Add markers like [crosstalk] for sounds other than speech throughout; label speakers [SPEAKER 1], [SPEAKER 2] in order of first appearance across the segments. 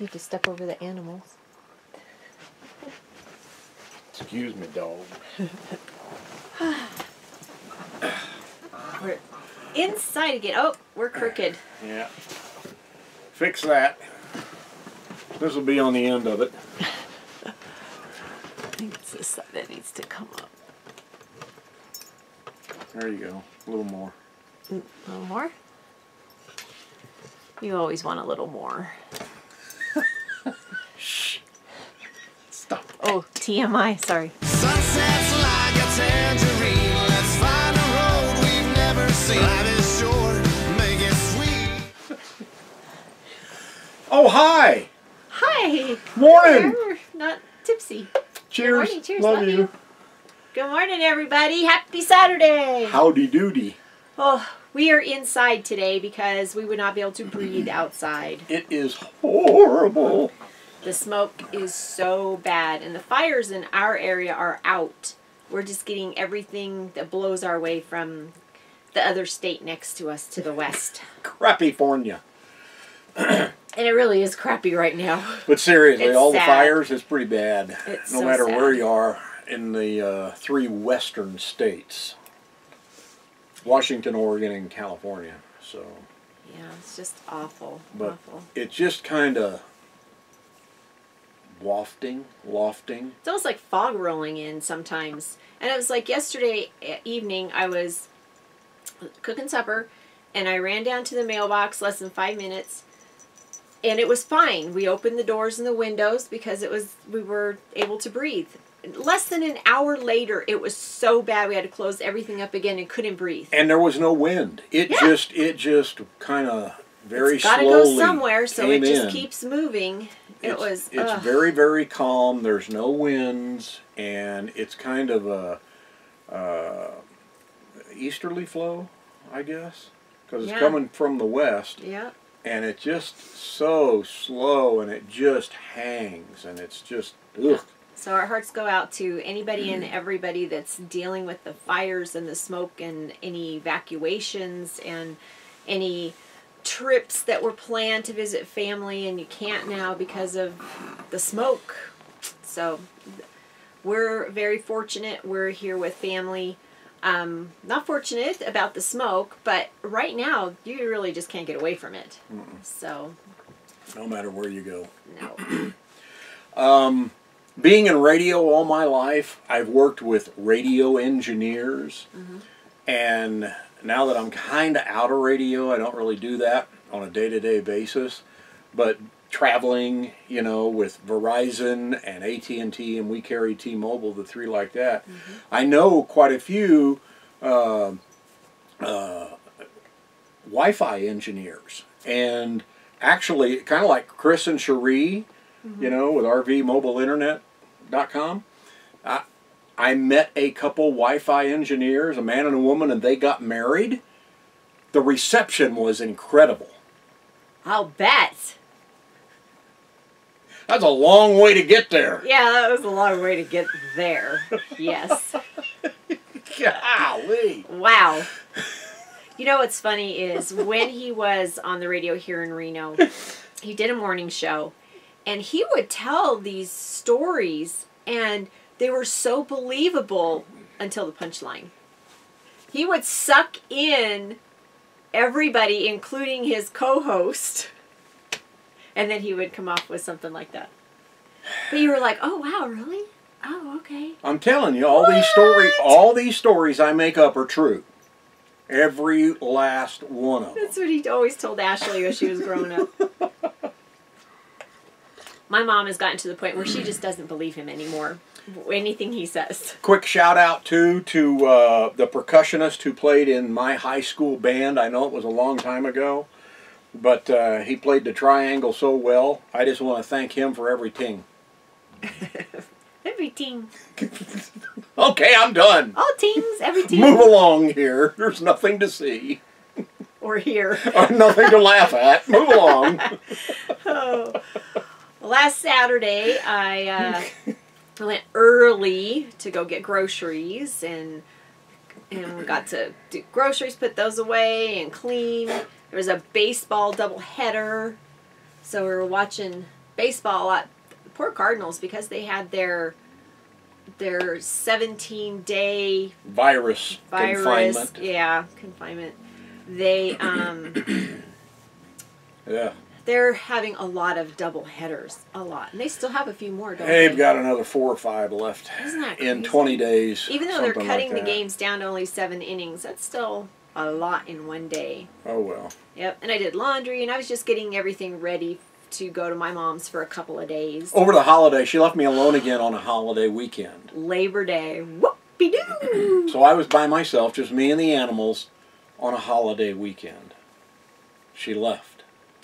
[SPEAKER 1] Need to step over the animals.
[SPEAKER 2] Excuse me, dog.
[SPEAKER 1] We're inside again. Oh, we're crooked.
[SPEAKER 2] Yeah. Fix that. This will be on the end of it.
[SPEAKER 1] I think it's this side that needs to come up.
[SPEAKER 2] There you go. A little more.
[SPEAKER 1] Mm, a little more? You always want a little more.
[SPEAKER 2] Shh. Stop.
[SPEAKER 1] Oh, TMI, sorry.
[SPEAKER 3] Sunsets like a tangerine. Let's find a road we've never seen. Life is short, make it sweet.
[SPEAKER 2] Oh, hi.
[SPEAKER 1] Hi!
[SPEAKER 2] Morning.
[SPEAKER 1] We're not tipsy.
[SPEAKER 2] Cheers.
[SPEAKER 1] morning, cheers,
[SPEAKER 2] Love
[SPEAKER 1] love
[SPEAKER 2] you.
[SPEAKER 1] you. Good morning, everybody. Happy Saturday.
[SPEAKER 2] Howdy doody.
[SPEAKER 1] Oh, we are inside today because we would not be able to breathe outside.
[SPEAKER 2] It is horrible.
[SPEAKER 1] The smoke is so bad, and the fires in our area are out. We're just getting everything that blows our way from the other state next to us to the west. [laughs]
[SPEAKER 2] Crappy Fornia.
[SPEAKER 1] And it really is crappy right now.
[SPEAKER 2] But seriously,
[SPEAKER 1] It's
[SPEAKER 2] all the fires is pretty bad.
[SPEAKER 1] It's
[SPEAKER 2] no
[SPEAKER 1] so
[SPEAKER 2] matter
[SPEAKER 1] sad.
[SPEAKER 2] where you are in the uh, three western states Washington, Oregon, and California. So
[SPEAKER 1] Yeah, it's just awful.
[SPEAKER 2] But-
[SPEAKER 1] awful.
[SPEAKER 2] it's just kind of wafting, lofting.
[SPEAKER 1] It's almost like fog rolling in sometimes. And it was like yesterday evening, I was cooking supper and I ran down to the mailbox less than five minutes and it was fine. We opened the doors and the windows because it was, we were able to breathe. Less than an hour later, it was so bad we had to close everything up again and couldn't breathe.
[SPEAKER 2] And there was no wind. It
[SPEAKER 1] Yeah.
[SPEAKER 2] just, it just kind of very
[SPEAKER 1] It's got to
[SPEAKER 2] slowly
[SPEAKER 1] go somewhere, so it just
[SPEAKER 2] in.
[SPEAKER 1] keeps moving. It
[SPEAKER 2] it's,
[SPEAKER 1] was,
[SPEAKER 2] It's
[SPEAKER 1] ugh.
[SPEAKER 2] very, very calm. There's no winds, and it's kind of a uh, easterly flow, I guess, because it's
[SPEAKER 1] Yeah.
[SPEAKER 2] coming from the west,
[SPEAKER 1] yeah.
[SPEAKER 2] and it's just so slow, and it just hangs, and it's just ugh.
[SPEAKER 1] So our hearts go out to anybody and everybody that's dealing with the fires and the smoke and any evacuations and any trips that were planned to visit family and you can't now because of the smoke. So we're very fortunate. We're here with family. Um, not fortunate about the smoke, but right now you really just can't get away from it. So
[SPEAKER 2] No matter where you go.
[SPEAKER 1] no. [clears throat]
[SPEAKER 2] being in radio all my life, I've worked with radio engineers, and now that I'm kind of out of radio, I don't really do that on a day-to-day basis. But traveling, you know, with Verizon and AT and we carry T-Mobile, the three like that, I know quite a few uh, uh, Wi-Fi engineers, and actually, kind of like Chris and Cherie, you know, with RVMobileInternet.com. I, I met a couple Wi-Fi engineers, a man and a woman, and they got married. The reception was incredible.
[SPEAKER 1] I'll bet.
[SPEAKER 2] That's a long way to get there.
[SPEAKER 1] Yeah, that was a long way to get there. Yes. [laughs]
[SPEAKER 2] Golly.
[SPEAKER 1] Wow. You know what's funny is when he was on the radio here in Reno, he did a morning show and he would tell these stories and they were so believable until the punchline. He would suck in everybody, including his co host, and then he would come off with something like that. But you were like, oh, wow, really? Oh, okay.
[SPEAKER 2] I'm telling you, all these stories, all these stories I make up are true. Every last one of them.
[SPEAKER 1] That's what he always told Ashley when she was growing up. [laughs] My mom has gotten to the point where she just doesn't believe him anymore. Anything he says.
[SPEAKER 2] Quick shout out too to uh, the percussionist who played in my high school band. I know it was a long time ago, but uh, he played the triangle so well. I just want to thank him for everything. [laughs]
[SPEAKER 1] Everything. [laughs]
[SPEAKER 2] Okay, I'm done.
[SPEAKER 1] All teams, everything.
[SPEAKER 2] Move along here. There's nothing to see, [laughs]
[SPEAKER 1] Or here.
[SPEAKER 2] or nothing to laugh at. Move along.
[SPEAKER 1] Oh. Last Saturday, I uh, went early to go get groceries and and we got to do groceries, put those away and clean. There was a baseball doubleheader, so we were watching baseball a lot. The poor Cardinals because they had their their 17 day
[SPEAKER 2] Virus,
[SPEAKER 1] virus.
[SPEAKER 2] confinement.
[SPEAKER 1] Yeah, confinement. They um [coughs]
[SPEAKER 2] Yeah.
[SPEAKER 1] They're having a lot of double headers, a lot, and they still have a few more. Don't
[SPEAKER 2] They've
[SPEAKER 1] they?
[SPEAKER 2] got another four or five left
[SPEAKER 1] Isn't that
[SPEAKER 2] in 20 days.
[SPEAKER 1] Even though they're cutting
[SPEAKER 2] like
[SPEAKER 1] the games down to only seven innings, that's still a lot in one day.
[SPEAKER 2] Oh, well.
[SPEAKER 1] Yep. And I did laundry, and I was just getting everything ready to go to my mom's for a couple of days.
[SPEAKER 2] Over the holiday, she left me alone again on a holiday weekend.
[SPEAKER 1] Labor Day. Whoopie doo.
[SPEAKER 2] So I was by myself, just me and the animals, on a holiday weekend. She left.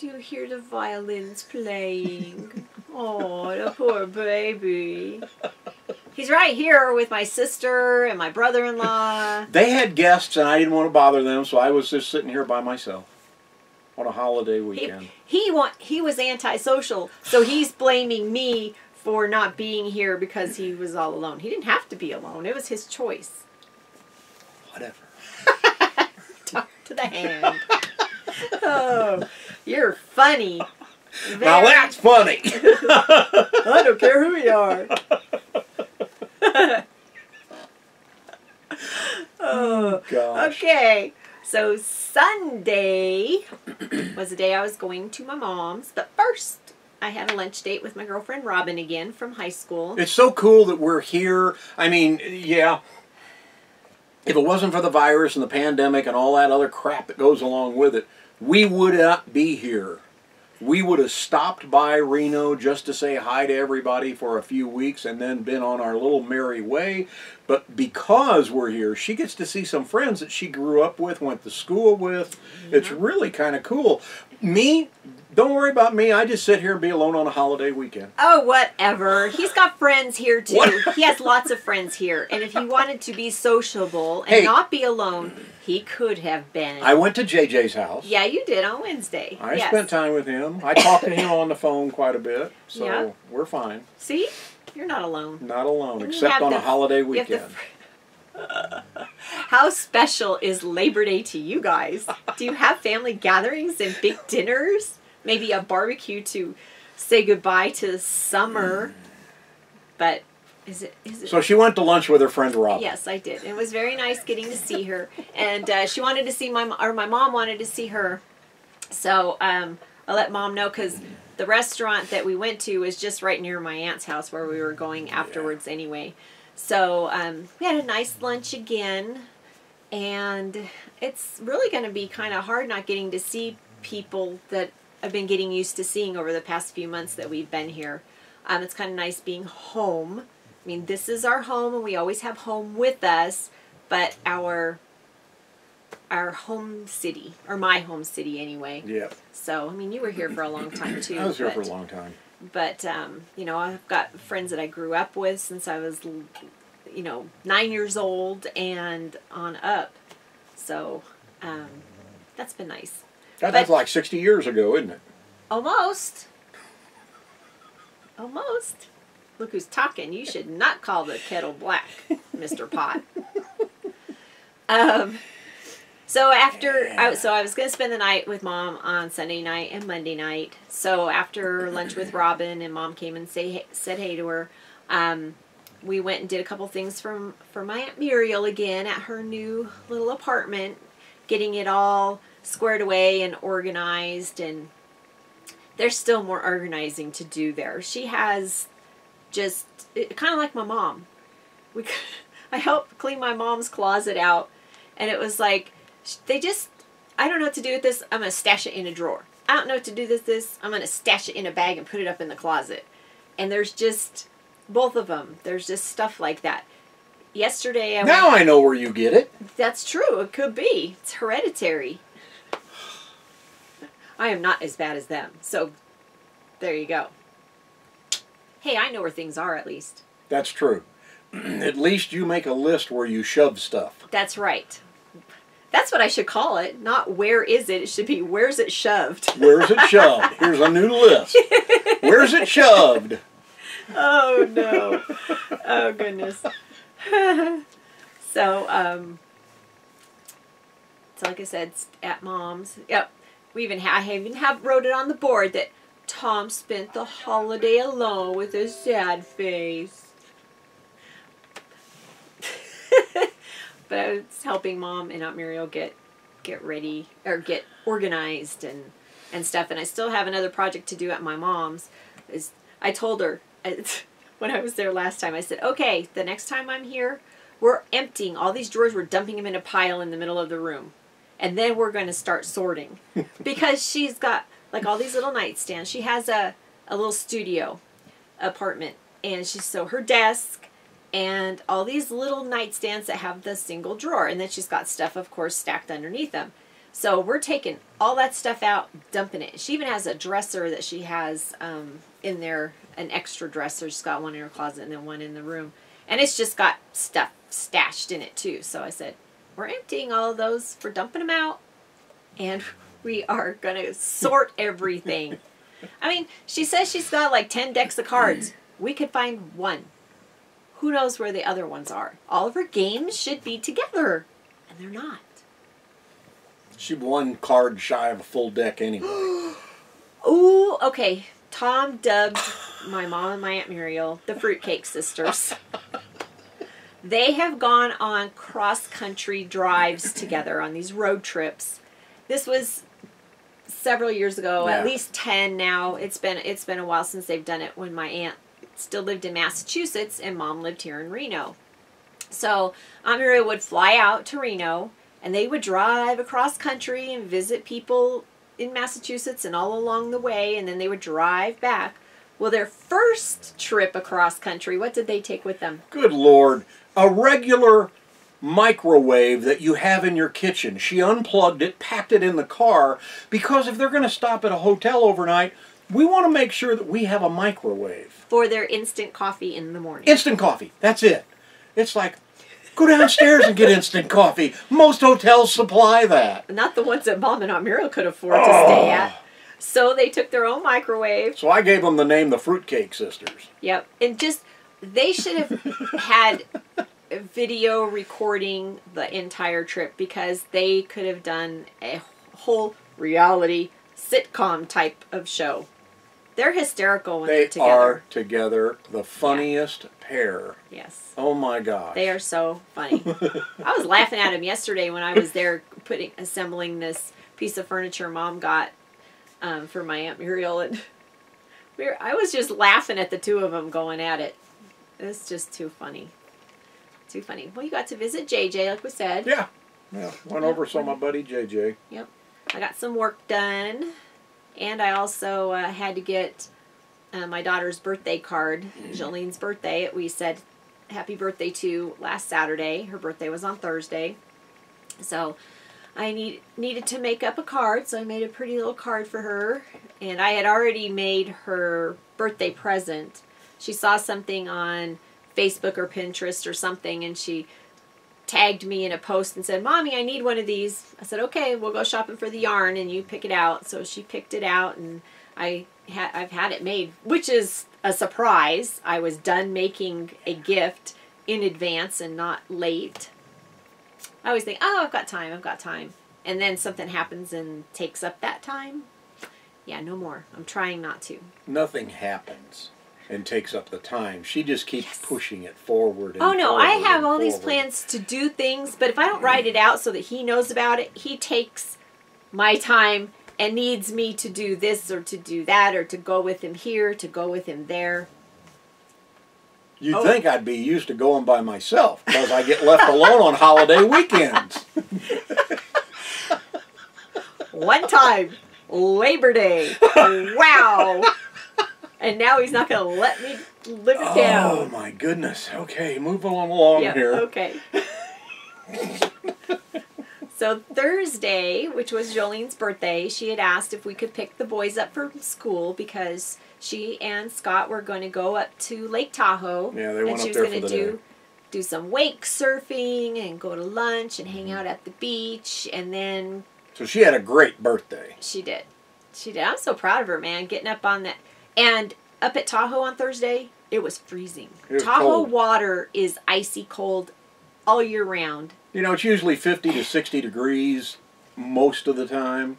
[SPEAKER 1] Do you hear the violins playing? [laughs] oh, the poor baby. He's right here with my sister and my brother-in-law. [laughs]
[SPEAKER 2] They had guests, and I didn't want to bother them, so I was just sitting here by myself on a holiday
[SPEAKER 1] He,
[SPEAKER 2] weekend.
[SPEAKER 1] he want he was antisocial, so he's blaming me for not being here because he was all alone. He didn't have to be alone. It was his choice.
[SPEAKER 2] Whatever. [laughs]
[SPEAKER 1] Talk to the hand. oh, you're funny. [laughs]
[SPEAKER 2] Now that's funny. [laughs]
[SPEAKER 1] I don't care who you are. [laughs] oh,
[SPEAKER 2] Gosh.
[SPEAKER 1] okay. So Sunday [clears throat] was the day I was going to my mom's, but first I had a lunch date with my girlfriend Robin again from high school.
[SPEAKER 2] It's so cool that we're here. I mean, yeah. If it wasn't for the virus and the pandemic and all that other crap that goes along with it, we would not be here. We would have stopped by Reno just to say hi to everybody for a few weeks and then been on our little merry way. But because we're here, she gets to see some friends that she grew up with, went to school with. It's mm-hmm. really kind of cool. Me, don't worry about me. I just sit here and be alone on a holiday weekend.
[SPEAKER 1] Oh, whatever. He's got friends here too.
[SPEAKER 2] What?
[SPEAKER 1] He has lots of friends here. And if he wanted to be sociable and
[SPEAKER 2] Hey.
[SPEAKER 1] not be alone, he could have been.
[SPEAKER 2] I went to JJ's house.
[SPEAKER 1] yeah, you did on Wednesday.
[SPEAKER 2] I
[SPEAKER 1] yes.
[SPEAKER 2] spent time with him. I talked to him on the phone quite a bit, so
[SPEAKER 1] Yeah.
[SPEAKER 2] we're fine.
[SPEAKER 1] See? You're not alone.
[SPEAKER 2] Not alone,
[SPEAKER 1] And
[SPEAKER 2] except on
[SPEAKER 1] the-
[SPEAKER 2] a holiday weekend. [laughs]
[SPEAKER 1] How special is Labor Day to you guys? Do you have family gatherings and big dinners? Maybe a barbecue to say goodbye to summer. But is it is it
[SPEAKER 2] So she went to lunch with her friend Rob.
[SPEAKER 1] Yes, I did. It was very nice getting to see her, and uh, she wanted to see my or my mom wanted to see her. So um, I let mom know because the restaurant that we went to was just right near my aunt's house where we were going afterwards anyway. So um, we had a nice lunch again, and it's really going to be kind of hard not getting to see people that I've been getting used to seeing over the past few months that we've been here. Um, it's kind of nice being home. I mean, this is our home, and we always have home with us. But our our home city, or my home city anyway.
[SPEAKER 2] Yeah.
[SPEAKER 1] So, I mean, you were here for a long time too. [clears throat]
[SPEAKER 2] I was here for a long time.
[SPEAKER 1] But um, you know, I've got friends that I grew up with since I was, you know, nine years old and on up. So, um, that's been nice.
[SPEAKER 2] That, that's like 60 years ago, isn't it?
[SPEAKER 1] Almost. Almost. Look who's talking. You should not call the kettle black, Mr. Pot. [laughs] Um, so after, I, so I was going to spend the night with mom on Sunday night and Monday night. So after lunch with [clears throat] Robin and mom came and say said hey to her, um, we went and did a couple things from for my aunt Muriel again at her new little apartment, getting it all squared away and organized and there's still more organizing to do there. She has just kind of like my mom. We [laughs] I helped clean my mom's closet out, and it was like they just I don't know what to do with this. I'm gonna stash it in a drawer. I don't know what to do with this. I'm gonna stash it in a bag and put it up in the closet. And there's just both of them. There's just stuff like that. Yesterday, I
[SPEAKER 2] Now
[SPEAKER 1] went,
[SPEAKER 2] I know where you get it.
[SPEAKER 1] that's true. It could be. It's hereditary. I am not as bad as them. So there you go. Hey, I know where things are at least.
[SPEAKER 2] That's true. [clears throat] At least you make a list where you shove stuff.
[SPEAKER 1] That's right. That's what I should call it. Not where is it? It should be where's it shoved.
[SPEAKER 2] Where's it shoved? [laughs] Here's a new list. Where's it shoved?
[SPEAKER 1] Oh no. oh goodness. [laughs] so, um so like I said, at mom's. Yep. We even ha- I even have wrote it on the board that Tom spent the holiday alone with a sad face. But I was helping mom and Aunt Muriel get get ready or get organized and and stuff. And I still have another project to do at my mom's. Is I told her [laughs] when I was there last time. I said, okay, the next time I'm here, we're emptying all these drawers. We're dumping them in a pile in the middle of the room, and then we're going to start sorting [laughs] because she's got like all these little nightstands. She has a a little studio apartment, and she's so her desk and all these little nightstands that have the single drawer, and then she's got stuff, of course, stacked underneath them. So we're taking all that stuff out, dumping it. She even has a dresser that she has um, in there, an extra dresser. She's got one in her closet and then one in the room. And it's just got stuff stashed in it too. So I said, we're emptying all of those, we're dumping them out, and [laughs] we are going to sort [laughs] everything. I mean, she says she's got like 10 decks of cards. We could find one. Who knows where the other ones are? All of her games should be together, and they're not.
[SPEAKER 2] She one card shy of a full deck anyway. [gasps]
[SPEAKER 1] Ooh, okay. Tom dubbed my mom and my Aunt Muriel the Fruitcake Sisters. [laughs] They have gone on cross country drives together on these road trips. This was several years ago,
[SPEAKER 2] Yeah.
[SPEAKER 1] at least 10 now. It's been it's been a while since they've done it when my aunt still lived in Massachusetts and mom lived here in Reno. So Muriel would fly out to Reno and they would drive across country and visit people in Massachusetts and all along the way and then they would drive back. Well, their first trip across country, what did they take with them?
[SPEAKER 2] Good Lord. A regular microwave that you have in your kitchen. She unplugged it, packed it in the car, because if they're going to stop at a hotel overnight, we want to make sure that we have a microwave.
[SPEAKER 1] For their instant coffee in the morning.
[SPEAKER 2] Instant coffee. That's it. It's like, go downstairs and get instant coffee. Most hotels supply that.
[SPEAKER 1] Not the ones that Mom and Aunt Muriel could afford to stay oh. at. So they took their own microwave.
[SPEAKER 2] So I gave them the name the Fruitcake Sisters.
[SPEAKER 1] Yep. And just, they should have had video recording the entire trip because they could have done a whole reality sitcom type of show. They're hysterical when
[SPEAKER 2] They
[SPEAKER 1] they're together.
[SPEAKER 2] are together the funniest pair.
[SPEAKER 1] Yes.
[SPEAKER 2] Oh my god.
[SPEAKER 1] They are so funny. [laughs] I was laughing at him yesterday when I was there putting assembling this piece of furniture mom got um, for my aunt Muriel, and [laughs] we were, I was just laughing at the two of them going at it. It's just too funny, too funny. Well, you got to visit JJ, like we said.
[SPEAKER 2] Yeah. Yeah. Went
[SPEAKER 1] Yeah.
[SPEAKER 2] over saw my buddy JJ.
[SPEAKER 1] Yep. I got some work done, and I also uh, had to get uh, my daughter's birthday card, Jolene's birthday. We said happy birthday to last Saturday. Her birthday was on Thursday, so I need needed to make up a card. So I made a pretty little card for her, and I had already made her birthday present. She saw something on Facebook or Pinterest or something, and she tagged me in a post and said, "Mommy, I need one of these." I said, "Okay, we'll go shopping for the yarn and you pick it out." So she picked it out and I had I've had it made, which is a surprise. I was done making a gift in advance and not late. I always think, "Oh, I've got time. I've got time." And then something happens and takes up that time. Yeah, no more. I'm trying not to.
[SPEAKER 2] Nothing happens and takes up the time. She just keeps pushing it forward. And
[SPEAKER 1] Oh no, I have all these plans to do things, but if I don't write it out so that he knows about it, he takes my time and needs me to do this or to do that or to go with him here, to go with him there.
[SPEAKER 2] You'd
[SPEAKER 1] Oh.
[SPEAKER 2] think I'd be used to going by myself because I get left alone on holiday weekends. [laughs]
[SPEAKER 1] One time, Labor Day. Wow. And now he's not going [laughs] to let me live it
[SPEAKER 2] Oh
[SPEAKER 1] down.
[SPEAKER 2] Oh my goodness. Okay, move along along
[SPEAKER 1] Yeah,
[SPEAKER 2] here.
[SPEAKER 1] okay. [laughs] so Thursday, which was Jolene's birthday, she had asked if we could pick the boys up from school because she and Scott were going to go up to Lake Tahoe.
[SPEAKER 2] Yeah, they went and
[SPEAKER 1] she
[SPEAKER 2] up
[SPEAKER 1] was
[SPEAKER 2] for the
[SPEAKER 1] do
[SPEAKER 2] day.
[SPEAKER 1] do some wake surfing and go to lunch and hang mm-hmm. out at the beach and then
[SPEAKER 2] So she had a great birthday.
[SPEAKER 1] she did. She did. I'm so proud of her, man, getting up on that. And up at Tahoe on Thursday, it was freezing.
[SPEAKER 2] It was
[SPEAKER 1] Tahoe
[SPEAKER 2] cold.
[SPEAKER 1] water is icy cold all year round.
[SPEAKER 2] You know, it's usually 50 to 60 degrees most of the time.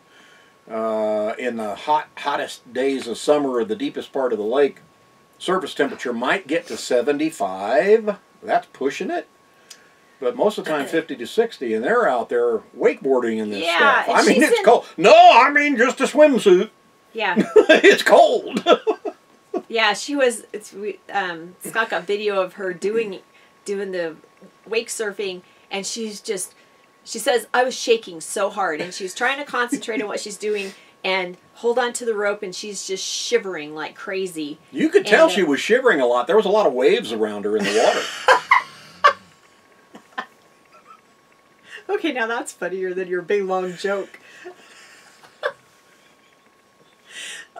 [SPEAKER 2] Uh, in the hot, hottest days of summer, or the deepest part of the lake, surface temperature might get to 75. That's pushing it. But most of the time, [clears throat] 50 to 60, and they're out there wakeboarding in this
[SPEAKER 1] Yeah,
[SPEAKER 2] stuff. I mean, it's
[SPEAKER 1] in-
[SPEAKER 2] cold. No, I mean just a swimsuit.
[SPEAKER 1] Yeah. [laughs]
[SPEAKER 2] it's cold. [laughs]
[SPEAKER 1] Yeah, she was. It's we. Um, Scott got video of her doing, doing the wake surfing, and she's just. She says I was shaking so hard, and she's trying to concentrate on what she's doing and hold on to the rope, and she's just shivering like crazy.
[SPEAKER 2] You could tell
[SPEAKER 1] And, uh,
[SPEAKER 2] she was shivering a lot. There was a lot of waves around her in the water. [laughs]
[SPEAKER 1] Okay, now that's funnier than your big long joke.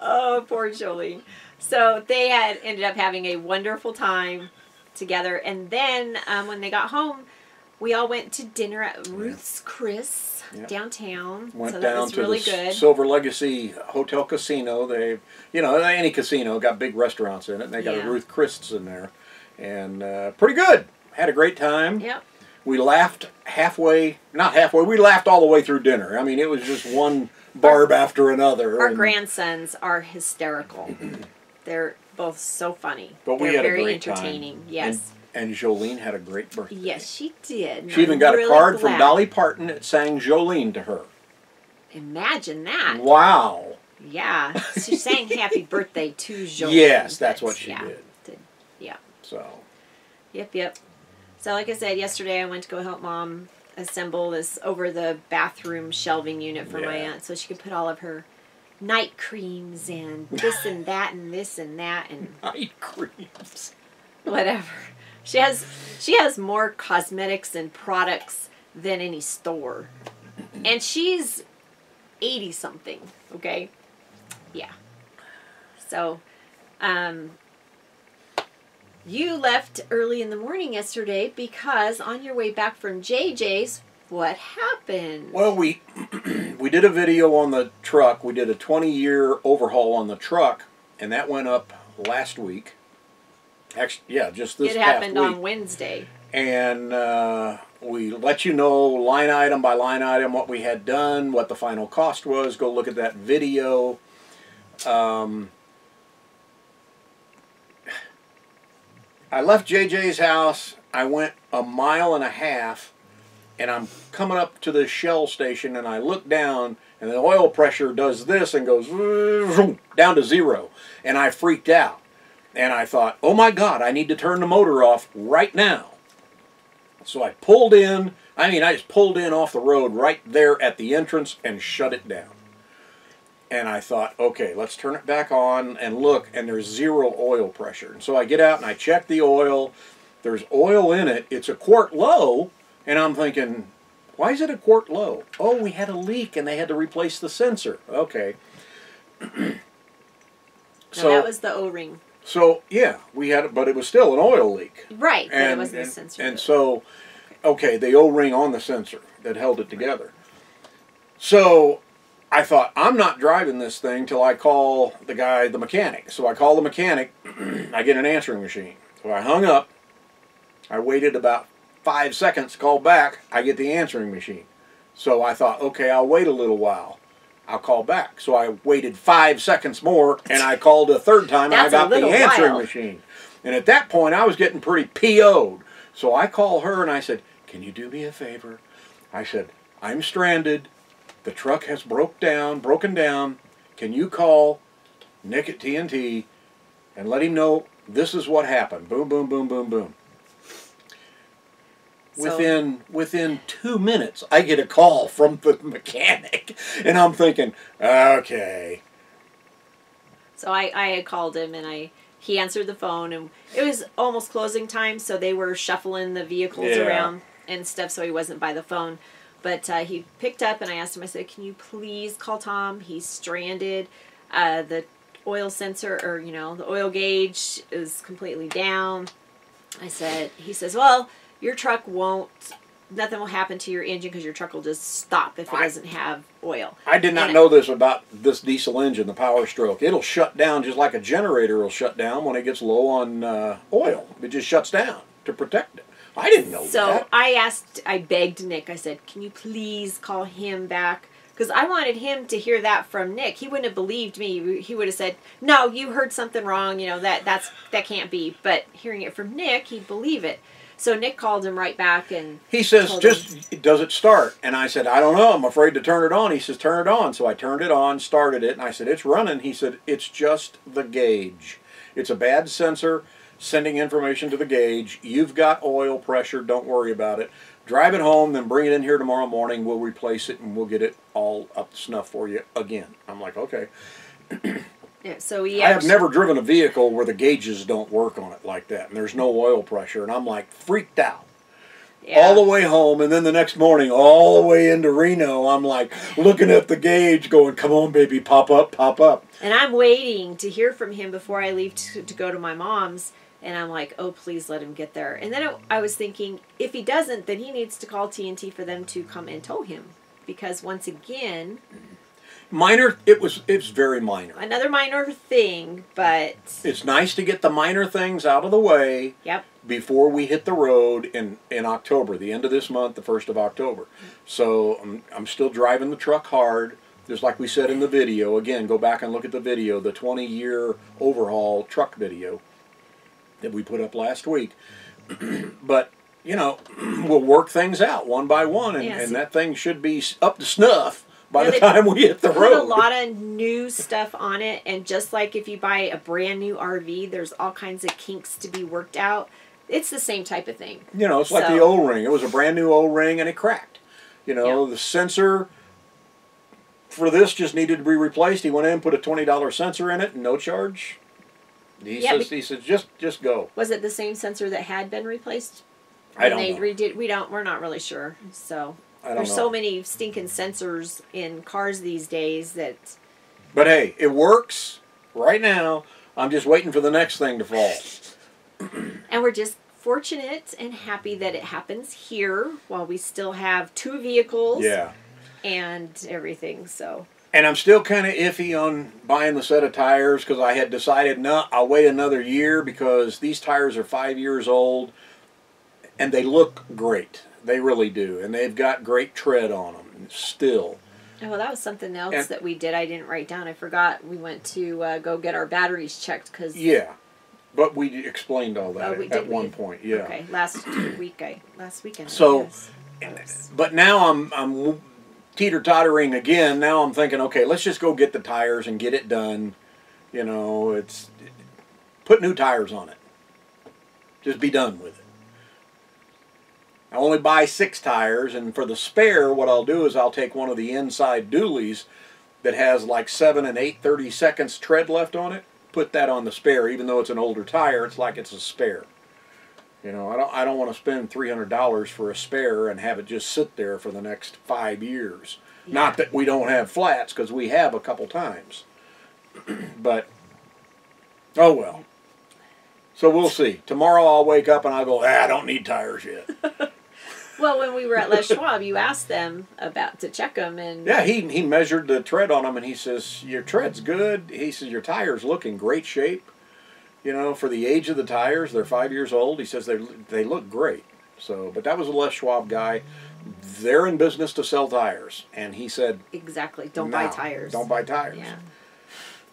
[SPEAKER 1] Oh, poor Jolene. So they had ended up having a wonderful time together, and then um, when they got home, we all went to dinner at Ruth's Chris
[SPEAKER 2] Yeah.
[SPEAKER 1] downtown.
[SPEAKER 2] Went
[SPEAKER 1] so
[SPEAKER 2] down to
[SPEAKER 1] really
[SPEAKER 2] the
[SPEAKER 1] good.
[SPEAKER 2] Silver Legacy Hotel Casino. They, you know, any casino got big restaurants in it, and they got
[SPEAKER 1] Yeah.
[SPEAKER 2] a Ruth Chris's in there, and uh, pretty good. Had a great time.
[SPEAKER 1] yep.
[SPEAKER 2] We laughed halfway, not halfway. We laughed all the way through dinner. I mean, it was just one barb after another.
[SPEAKER 1] Our
[SPEAKER 2] and-
[SPEAKER 1] grandsons are hysterical. [clears throat] They're both so funny.
[SPEAKER 2] But we
[SPEAKER 1] They're
[SPEAKER 2] had a
[SPEAKER 1] very
[SPEAKER 2] great time.
[SPEAKER 1] entertaining. Yes.
[SPEAKER 2] And, and Jolene had a great birthday.
[SPEAKER 1] Yes, she did.
[SPEAKER 2] She even
[SPEAKER 1] I'm
[SPEAKER 2] got
[SPEAKER 1] really
[SPEAKER 2] a card from. Dolly Parton that sang Jolene to her.
[SPEAKER 1] Imagine that.
[SPEAKER 2] Wow.
[SPEAKER 1] Yeah. She's saying happy [laughs] birthday to Jolene.
[SPEAKER 2] Yes, that's what she
[SPEAKER 1] yeah,
[SPEAKER 2] did.
[SPEAKER 1] did. Yeah.
[SPEAKER 2] So,
[SPEAKER 1] Yep, yep. So like I said, yesterday I went to go help mom assemble this over the bathroom shelving unit for my aunt so she could put all of her night creams and this and [laughs] that and this and that and
[SPEAKER 2] night creams.
[SPEAKER 1] whatever. She has she has more cosmetics and products than any store. And she's 80 something, okay? Yeah. So, um you left early in the morning yesterday because on your way back from JJ's, what happened?
[SPEAKER 2] Well, we [clears throat] we did a video on the truck. We did a 20 year overhaul on the truck, and that went up last week. Actually, yeah, just this
[SPEAKER 1] it happened on Wednesday.
[SPEAKER 2] and uh, we let you know line item by line item what we had done, what the final cost was. Go look at that video. Um, I left JJ's house. I went a mile and a half, and I'm coming up to the Shell station, and I look down, and the oil pressure does this and goes down to zero, and I freaked out. And I thought, oh my God, I need to turn the motor off right now. So I pulled in, I mean, I just pulled in off the road right there at the entrance and shut it down. And I thought, okay, let's turn it back on and look, and there's zero oil pressure. And so I get out and I check the oil. There's oil in it. It's a quart low, and I'm thinking, why is it a quart low? Oh, we had a leak and they had to replace the sensor. Okay. [clears throat]
[SPEAKER 1] Now that was the O-ring.
[SPEAKER 2] So yeah, we had, it, but it was still an oil leak.
[SPEAKER 1] Right, but it wasn't
[SPEAKER 2] and,
[SPEAKER 1] a sensor.
[SPEAKER 2] and so, okay, the O-ring on the sensor that held it together. So I thought I'm not driving this thing till I call the guy, the mechanic. So I call the mechanic. [clears throat] I get an answering machine. So I hung up. I waited about five seconds. called back. I get the answering machine. So I thought, okay, I'll wait a little while. I'll call back. So I waited five seconds more, and I called a third time, and I got the answering
[SPEAKER 1] while.
[SPEAKER 2] machine. And at that point, I was getting pretty PO'd. So I call her and I said, Can you do me a favor? I said, I'm stranded. The truck has broke down, broken down. Can you call Nick at TNT and let him know this is what happened? Boom, boom, boom, boom, boom.
[SPEAKER 1] So-
[SPEAKER 2] Within within two minutes, I get a call from the [laughs] mechanic, and I'm thinking, okay,
[SPEAKER 1] So I, I had called him and I he answered the phone and it was almost closing time, so they were shuffling the vehicles
[SPEAKER 2] Yeah.
[SPEAKER 1] around and stuff, so he wasn't by the phone. But uh, he picked up and I asked him. I said, "Can you please call Tom? He's stranded. Uh, the oil sensor or you know the oil gauge is completely down." I said. He says, "Well, your truck won't. Nothing will happen to your engine because your truck will just stop if it
[SPEAKER 2] I-
[SPEAKER 1] doesn't have oil."
[SPEAKER 2] I did not
[SPEAKER 1] And-
[SPEAKER 2] know this about this diesel engine, the Power Stroke. It'll shut down just like a generator will shut down when it gets low on uh, oil. It just shuts down to protect it. I didn't know
[SPEAKER 1] So
[SPEAKER 2] that.
[SPEAKER 1] I asked, I begged Nick. I said, "Can you please call him back Because I wanted him to hear that from Nick. He wouldn't have believed me. He would have said, "No, you heard something wrong. You know that that's that can't be." But hearing it from Nick, he'd believe it. So Nick called him right back and
[SPEAKER 2] He says, just does it start? And I said, I don't know. I'm afraid to turn it on. He says, turn it on. So I turned it on, started it, and I said, it's running. He said, it's just the gauge. It's a bad sensor sending information to the gauge. You've got oil pressure. Don't worry about it. Drive it home, then bring it in here tomorrow morning. We'll replace it and we'll get it all up to snuff for you again. I'm like, okay.
[SPEAKER 1] yeah, so he.
[SPEAKER 2] I have never driven a vehicle where the gauges don't work on it like that, and there's no oil pressure, and I'm like freaked out.
[SPEAKER 1] yeah.
[SPEAKER 2] all the way home, and then the next morning, all the way into Reno, I'm like looking at the gauge, going, "Come on, baby, pop up, pop up."
[SPEAKER 1] And I'm waiting to hear from him before I leave to, to go to my mom's. And I'm like, oh, please let him get there. And then it, I was thinking, if he doesn't, then he needs to call TNT for them to come and tow him. Because once again,
[SPEAKER 2] Minor, it was, it's very minor.
[SPEAKER 1] another minor thing, but
[SPEAKER 2] It's nice to get the minor things out of the way
[SPEAKER 1] yep,
[SPEAKER 2] before we hit the road in in October, the end of this month, the first of October. So I'm I'm still driving the truck hard. Just like we said in the video, again, go back and look at the video, the 20 year overhaul truck video that we put up last week. [clears throat] but, you know, [clears throat] we'll work things out one by one, and,
[SPEAKER 1] Yeah,
[SPEAKER 2] and that thing should be up to snuff by
[SPEAKER 1] Yeah,
[SPEAKER 2] the [laughs] time we hit the
[SPEAKER 1] put
[SPEAKER 2] road.
[SPEAKER 1] a lot of new stuff on it. And just like if you buy a brand new RV, there's all kinds of kinks to be worked out. It's the same type of thing.
[SPEAKER 2] You know, it's like the
[SPEAKER 1] So-
[SPEAKER 2] O ring. It was a brand new O ring and it cracked. You know, the sensor for this just needed to be replaced. He went in, put a twenty dollar sensor in it, no charge. He
[SPEAKER 1] Yeah,
[SPEAKER 2] says he says just just go.
[SPEAKER 1] Was it the same sensor that had been replaced?
[SPEAKER 2] I don't
[SPEAKER 1] they
[SPEAKER 2] know.
[SPEAKER 1] redid. We don't. We're not really sure. So there's
[SPEAKER 2] know.
[SPEAKER 1] so many stinking sensors in cars these days that
[SPEAKER 2] But hey, it works right now. I'm just waiting for the next thing to fall. [clears throat]
[SPEAKER 1] and we're just fortunate and happy that it happens here while we still have two vehicles
[SPEAKER 2] Yeah.
[SPEAKER 1] and everything. So
[SPEAKER 2] And I'm still kind of iffy on buying the set of tires because I had decided, no, I'll wait another year because these tires are five years old and they look great. They really do. And they've got great tread on them still.
[SPEAKER 1] oh, well, that was something else
[SPEAKER 2] And-
[SPEAKER 1] that we did. I didn't write down. I forgot. We went to uh, go get our batteries checked because
[SPEAKER 2] Yeah. But we explained all that
[SPEAKER 1] Oh,
[SPEAKER 2] at one point. Yeah.
[SPEAKER 1] Okay, last week I last weekend.
[SPEAKER 2] So, But now I'm I'm teeter tottering again. Now I'm thinking, okay, let's just go get the tires and get it done. You know, it's put new tires on it. Just be done with it. I only buy six tires, and for the spare, what I'll do is I'll take one of the inside dualies that has like seven and eight thirty seconds tread left on it. Put that on the spare, even though it's an older tire. It's like it's a spare. You know, I don't I don't want to spend three hundred dollars for a spare and have it just sit there for the next five years. Not that we don't have flats, because we have a couple times. [clears throat] but oh well. So we'll see. Tomorrow I'll wake up and I'll go. Ah, I don't need tires yet. [laughs]
[SPEAKER 1] Well, when we were at Les Schwab, you asked them about to check them, and
[SPEAKER 2] yeah, he he measured the tread on them and he says your tread's good. He says your tires look in great shape. You know, for the age of the tires, they're five years old. He says they they look great. So, but that was a Les Schwab guy. They're in business to sell tires, and he said,
[SPEAKER 1] exactly, don't buy tires.
[SPEAKER 2] Don't buy tires."
[SPEAKER 1] Yeah.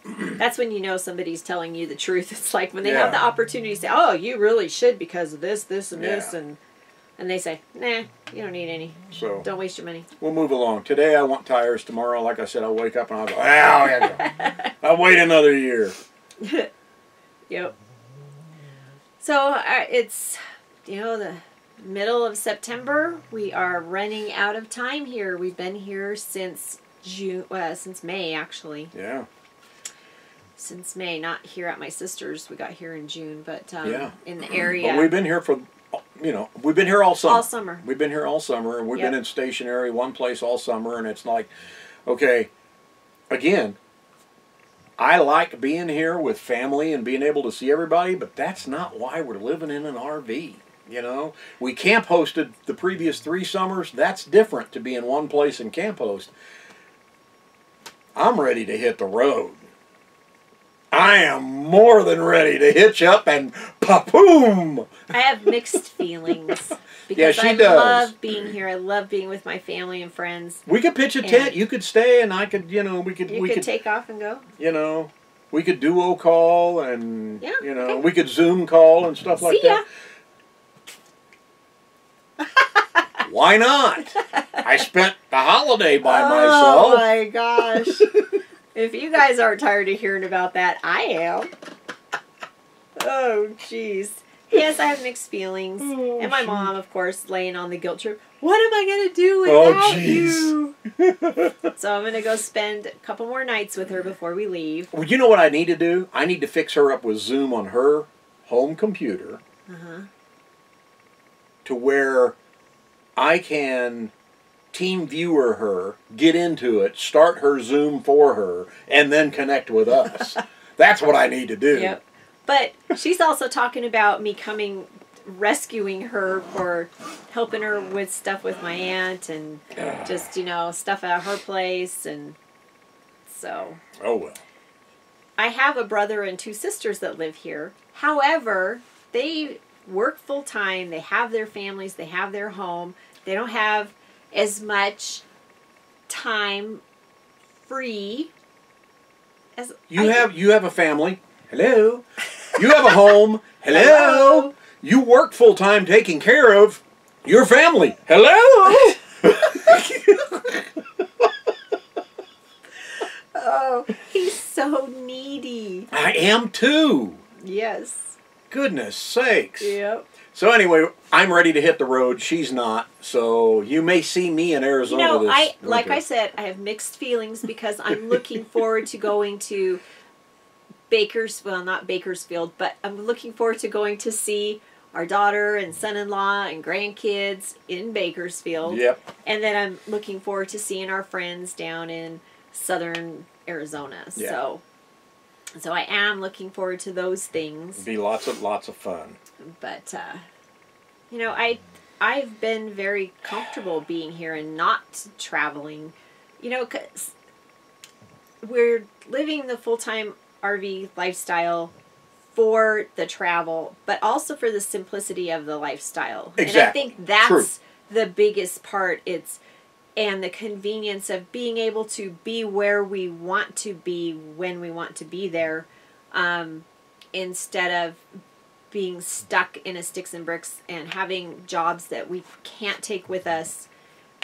[SPEAKER 1] [clears throat] That's when you know somebody's telling you the truth. [laughs] It's like when they
[SPEAKER 2] Yeah.
[SPEAKER 1] have the opportunity to say, "Oh, you really should because of this, this, and this," and and they say, "Nah, you don't need any.
[SPEAKER 2] So
[SPEAKER 1] Don't waste your money."
[SPEAKER 2] we'll move along. Today I want tires. Tomorrow, like I said, I'll wake up and I'll go, "Ah, [laughs] yeah, I'll wait another year." [laughs]
[SPEAKER 1] Yep. So uh, it's you know the middle of September. We are running out of time here. We've been here since June, uh, since May actually.
[SPEAKER 2] Yeah,
[SPEAKER 1] Since May, not here at my sister's. We got here in June, but um,
[SPEAKER 2] Yeah.
[SPEAKER 1] in the
[SPEAKER 2] but
[SPEAKER 1] area
[SPEAKER 2] we've been here for, you know, we've been here all summer.
[SPEAKER 1] all summer.
[SPEAKER 2] We've been here all summer, and we've
[SPEAKER 1] Yep.
[SPEAKER 2] been in stationary one place all summer, and it's like, okay, again, I like being here with family and being able to see everybody, but that's not why we're living in an RV. You know, we camp hosted the previous three summers. That's different to be in one place and camp host. I'm ready to hit the road. I am more than ready to hitch up and pa-boom.
[SPEAKER 1] I have mixed feelings [laughs] because
[SPEAKER 2] Yeah, she
[SPEAKER 1] I
[SPEAKER 2] does.
[SPEAKER 1] love being here. I love being with my family and friends.
[SPEAKER 2] We could pitch a
[SPEAKER 1] And-
[SPEAKER 2] tent. You could stay, and I could, you know, we could,
[SPEAKER 1] You
[SPEAKER 2] we
[SPEAKER 1] could,
[SPEAKER 2] could,
[SPEAKER 1] take off and go.
[SPEAKER 2] you know, we could duo call, and
[SPEAKER 1] Yeah,
[SPEAKER 2] you know,
[SPEAKER 1] okay.
[SPEAKER 2] we could Zoom call and stuff like
[SPEAKER 1] See ya.
[SPEAKER 2] that. Why not? I spent the holiday by [laughs]
[SPEAKER 1] oh
[SPEAKER 2] myself.
[SPEAKER 1] Oh my gosh! [laughs] if you guys aren't tired of hearing about that, I am. Oh jeez. Yes, I have mixed feelings,
[SPEAKER 2] Oh,
[SPEAKER 1] and my
[SPEAKER 2] shoot.
[SPEAKER 1] mom, of course, laying on the guilt trip. What am I gonna do
[SPEAKER 2] Oh,
[SPEAKER 1] without
[SPEAKER 2] jeez.
[SPEAKER 1] you? [laughs] so I'm gonna go spend a couple more nights with her before we leave.
[SPEAKER 2] Well, you know what I need to do? I need to fix her up with Zoom on her home computer
[SPEAKER 1] Uh-huh.
[SPEAKER 2] to where I can TeamViewer her, get into it, start her Zoom for her, and then connect with us. [laughs] That's what I need to do.
[SPEAKER 1] Yep. But she's also talking about me coming, rescuing her for helping her with stuff with my aunt and [sighs] just, you know, stuff at her place. And so
[SPEAKER 2] Oh well.
[SPEAKER 1] I have a brother and two sisters that live here. However, they work full time, they have their families, they have their home, they don't have as much time free as
[SPEAKER 2] You
[SPEAKER 1] I-
[SPEAKER 2] have you have a family. Hello. You have a home. [laughs] Hello.
[SPEAKER 1] Hello.
[SPEAKER 2] You work full time taking care of your family. Hello. [laughs]
[SPEAKER 1] Oh, he's so needy.
[SPEAKER 2] I am too.
[SPEAKER 1] Yes.
[SPEAKER 2] Goodness sakes.
[SPEAKER 1] Yep.
[SPEAKER 2] So anyway, I'm ready to hit the road. She's not. So you may see me in
[SPEAKER 1] You
[SPEAKER 2] Arizona
[SPEAKER 1] know,
[SPEAKER 2] this
[SPEAKER 1] I like. I said, I have mixed feelings because I'm [laughs] looking forward to going to Bakers, well, not Bakersfield, but I'm looking forward to going to see our daughter and son-in-law and grandkids in Bakersfield.
[SPEAKER 2] Yep.
[SPEAKER 1] And then I'm looking forward to seeing our friends down in southern Arizona.
[SPEAKER 2] Yeah.
[SPEAKER 1] So so I am looking forward to those things.
[SPEAKER 2] Be lots of lots of fun.
[SPEAKER 1] but uh, you know i i've been very comfortable being here and not traveling you know because we're living the full-time rv lifestyle for the travel but also for the simplicity of the lifestyle Exactly. and i think that's
[SPEAKER 2] True.
[SPEAKER 1] the biggest part it's and the convenience of being able to be where we want to be when we want to be there um, instead of being stuck in a sticks and bricks and having jobs that we can't take with us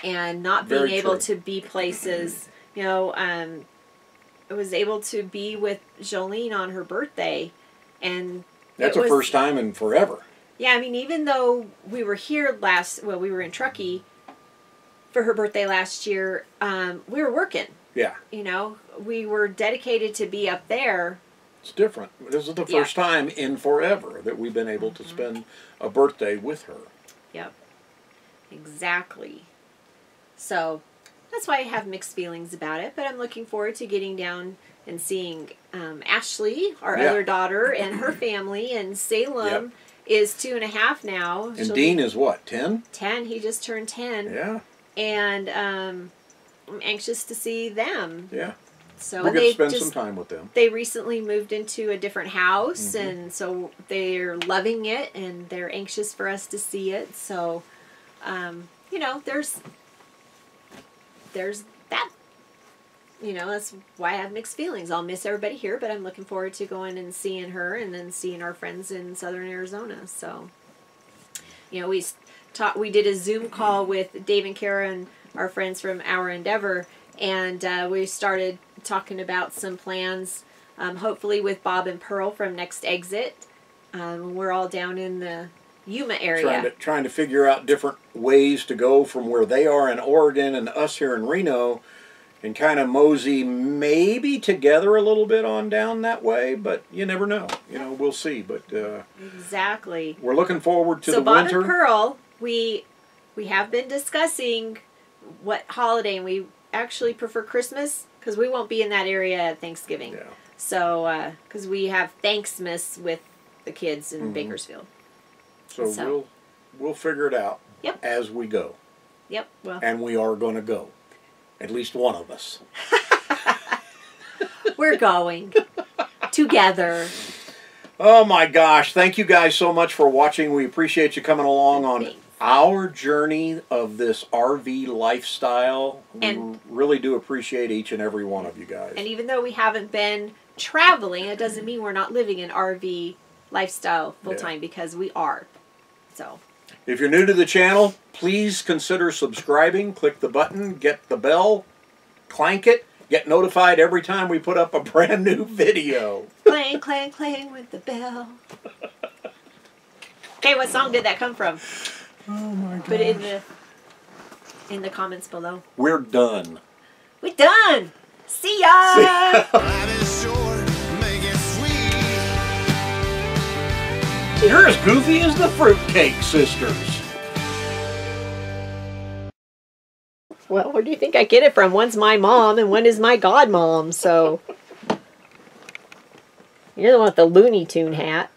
[SPEAKER 1] and not being
[SPEAKER 2] Very
[SPEAKER 1] able
[SPEAKER 2] true.
[SPEAKER 1] to be places you know um, I was able to be with Jolene on her birthday and
[SPEAKER 2] That's a first time in forever.
[SPEAKER 1] yeah, I mean, even though we were here last, well, we were in Truckee for her birthday last year, um, we were working.
[SPEAKER 2] Yeah.
[SPEAKER 1] You know, we were dedicated to be up there.
[SPEAKER 2] It's different. This is the
[SPEAKER 1] Yeah. Mm-hmm.
[SPEAKER 2] first time in forever that we've been able to spend a birthday with her.
[SPEAKER 1] Yep. Exactly. So that's why I have mixed feelings about it, but I'm looking forward to getting down and seeing um, Ashley, our
[SPEAKER 2] Yeah.
[SPEAKER 1] other daughter, and her family, and Salem is two and a half now.
[SPEAKER 2] And
[SPEAKER 1] She'll
[SPEAKER 2] Dean is what, 10?
[SPEAKER 1] 10. He just turned 10.
[SPEAKER 2] Yeah.
[SPEAKER 1] And um, I'm anxious to see them.
[SPEAKER 2] Yeah.
[SPEAKER 1] So
[SPEAKER 2] We're
[SPEAKER 1] they
[SPEAKER 2] spend
[SPEAKER 1] just
[SPEAKER 2] some time with them.
[SPEAKER 1] they recently moved into a different house,
[SPEAKER 2] Mhm.
[SPEAKER 1] and so they're loving it, and they're anxious for us to see it. So, um, you know, there's there's that. You know, that's why I have mixed feelings. I'll miss everybody here, but I'm looking forward to going and seeing her, and then seeing our friends in Southern Arizona. So, you know, we taught we did a Zoom call with Dave and Kara and our friends from Our Endeavor, and uh, we started talking about some plans. Um, hopefully, with Bob and Pearl from Next Exit. Um, we're all down in the Yuma area.
[SPEAKER 2] Trying to, trying to figure out different ways to go from where they are in Oregon and us here in Reno and kind of mosey maybe together a little bit on down that way, but you never know. You know, we'll see. But uh,
[SPEAKER 1] Exactly.
[SPEAKER 2] we're looking forward to
[SPEAKER 1] so
[SPEAKER 2] the
[SPEAKER 1] Bob
[SPEAKER 2] winter.
[SPEAKER 1] and Pearl, we we have been discussing what holiday, and we actually prefer Christmas because we won't be in that area at Thanksgiving.
[SPEAKER 2] Yeah.
[SPEAKER 1] So because we have Thanksmas with the kids in
[SPEAKER 2] Mhm.
[SPEAKER 1] Bakersfield.
[SPEAKER 2] So,
[SPEAKER 1] So-
[SPEAKER 2] we'll we'll figure it out
[SPEAKER 1] Yep.
[SPEAKER 2] as we go,
[SPEAKER 1] Yep. Well,
[SPEAKER 2] and we are going to go. At least one of us. [laughs]
[SPEAKER 1] we're going together.
[SPEAKER 2] Oh my gosh! Thank you guys so much for watching. We appreciate you coming along on
[SPEAKER 1] Thanks.
[SPEAKER 2] Our journey of this RV lifestyle. We
[SPEAKER 1] And-
[SPEAKER 2] really do appreciate each and every one of you guys.
[SPEAKER 1] And even though we haven't been traveling, it doesn't mean we're not living an RV lifestyle full time because we are. So,
[SPEAKER 2] If you're new to the channel, please consider subscribing. Click the button, get the bell, clank it, get notified every time we put up a [laughs] brand new video.
[SPEAKER 1] clang, clang, clang with the bell. [laughs] Okay, what song did that come from?
[SPEAKER 2] Oh my god.
[SPEAKER 1] Put it in the in the comments below.
[SPEAKER 2] We're done.
[SPEAKER 1] We're done. See ya. [laughs]
[SPEAKER 3] Life is short, make it sweet.
[SPEAKER 2] You're as goofy as the Fruitcake Sisters.
[SPEAKER 1] well, where do you think I get it from? One's my mom and one is my godmom. So you're the one with the Looney Tune hat.